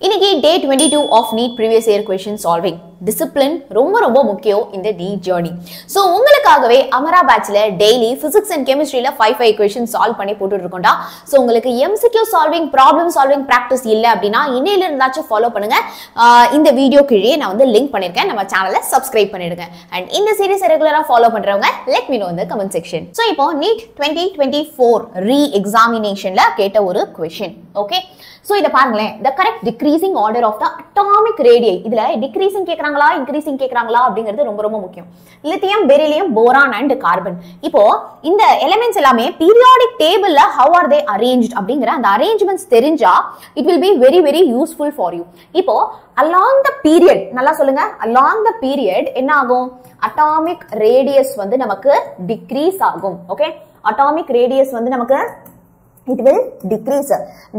இன்னைக்கு day twenty two of NEET previous year question solving discipline ரொம்ப ரொம்ப முக்கியம் இந்த நீட் ஜேர்னி ஸோ உங்களுக்காகவே அமரா பேட்சில் டெய்லி ஃபிசிக்ஸ் அண்ட் கெமிஸ்ட்ரியில் ஃபைவ் ஃபைவ் கொஷின் சால்வ் பண்ணி போட்டுட்டு இருக்கோம்டா ஸோ உங்களுக்கு MCQ solving problem solving practice இல்லை அப்படின்னா இன்னையில இருந்தாச்சும் ஃபாலோ பண்ணுங்க. இந்த வீடியோ கீழே நான் வந்து லிங்க் பண்ணிருக்கேன். நம்ம சேனலை சப்ஸ்கிரைப் பண்ணிடுங்க. அண்ட் இந்த சீரிஸ் ரெகுலராக ஃபாலோ பண்ணுறவங்க லெட் மீ நோ இந்த கமெண்ட் செக்ஷன் ஸோ இப்போ NEET twenty twenty four re எக்ஸாமினேஷனில் கேட்ட ஒரு கொஷின் ஓகே ஸோ இதை பாருங்களேன். The correct decreasing order of the atomic ரேடியை இதில் டிக்ரீசிங் கேட்குறாங்களா இன்க்ரீசிங் கேட்குறாங்களா அப்படிங்கிறது ரொம்ப ரொம்ப முக்கியம். Lithium beryllium boron and carbon இப்போ இந்த எலிமெண்ட்ஸ் எல்லாமே பீரியாடிக் டேபிளில் ஹவ் ஆர் தே அரேஞ்ச் அப்படிங்கிற அந்த அரேஞ்ச்மெண்ட்ஸ் தெரிஞ்சா it will be very very useful for you இப்போ அலாங் த பீரியட் நல்லா சொல்லுங்க. அலாங் த பீரியட் என்ன ஆகும்? அட்டாமிக் ரேடியஸ் வந்து நமக்கு டிக்ரீஸ் ஆகும். ஓகே அட்டாமிக் ரேடியஸ் வந்து நமக்கு it will decrease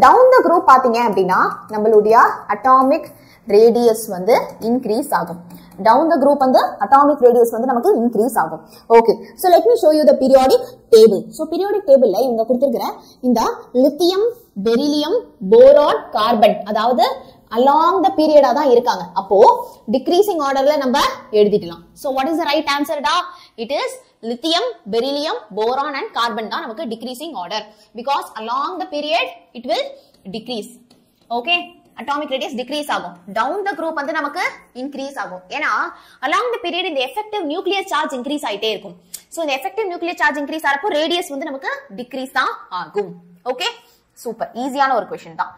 down the group பார்த்தீங்க அப்படின்னா நம்மளுடைய அட்டாமிக் ரேடியஸ் வந்து இன்க்ரீஸ் ஆகும். டவுன் த குரூப் வந்து அட்டாமிக் ரேடியஸ் வந்து நமக்கு இன்க்ரீஸ் ஆகும். Okay so let me show you the periodic table so periodic டேபிள்ல இவங்க கொடுத்துருக்கிற இந்த லித்தியம் பெரிலியம் போரான் கார்பன் அதாவது அலாங் த பீரியடா தான் இருக்காங்க. அப்போ டிக்ரீசிங் ஆர்டர்ல நம்ம எழுதிடலாம். So what is the right ஆன்சர்டா it is lithium beryllium boron and carbon தான் நமக்கு decreasing order because along the period it will decrease okay atomic radius decrease ஆகும். டவுன் த குரூப் வந்து நமக்கு இன்க்ரீஸ் ஆகும். ஏன்னா அலாங் த பீரியட் இந்த effective nuclear charge increase ஆயிட்டே இருக்கும். ஸோ இந்த எஃபெக்டிவ் நியூக்ளியர் சார்ஜ் இன்க்ரீஸ் ஆகிறப்போ ரேடியஸ் வந்து நமக்கு டிக்ரீஸ் தான் ஆகும். ஓகே சூப்பர் ஈஸியான ஒரு கொஸ்டின் தான்.